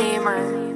Famer.